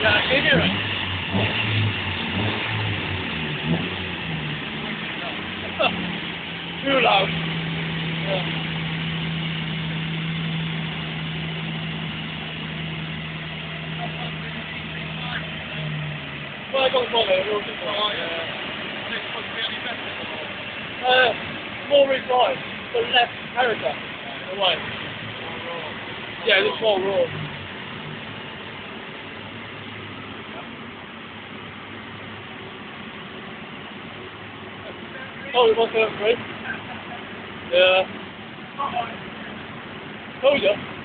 Yeah, I can hear it. Too loud. Yeah. Well, I just more right, the left character, away. Yeah, this more raw. Oh, we must have three. Yeah. Oh, Told you.